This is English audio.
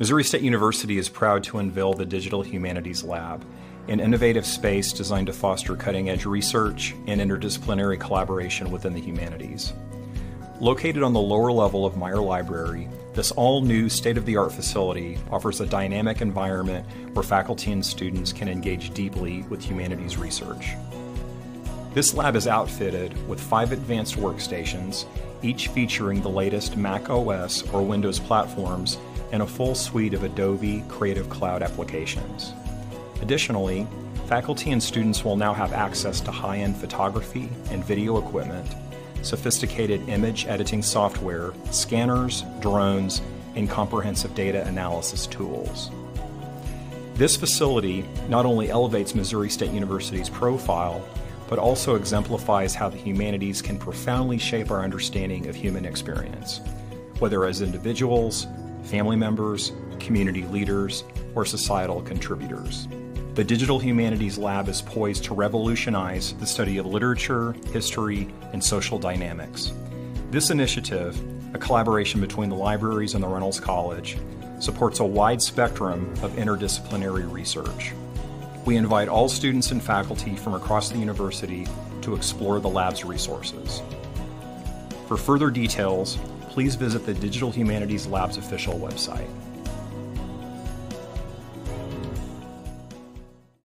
Missouri State University is proud to unveil the Digital Humanities Lab, an innovative space designed to foster cutting edge research and interdisciplinary collaboration within the humanities. Located on the lower level of Meyer Library, this all new state of the art facility offers a dynamic environment where faculty and students can engage deeply with humanities research. This lab is outfitted with five advanced workstations, each featuring the latest Mac OS or Windows platforms and a full suite of Adobe Creative Cloud applications. Additionally, faculty and students will now have access to high end photography and video equipment, sophisticated image editing software, scanners, drones, and comprehensive data analysis tools. This facility not only elevates Missouri State University's profile, but also exemplifies how the humanities can profoundly shape our understanding of human experience, whether as individuals, family members, community leaders, or societal contributors. The Digital Humanities Lab is poised to revolutionize the study of literature, history, and social dynamics. This initiative, a collaboration between the libraries and the Reynolds College, supports a wide spectrum of interdisciplinary research. We invite all students and faculty from across the university to explore the lab's resources. For further details, please visit the Digital Humanities Lab's official website.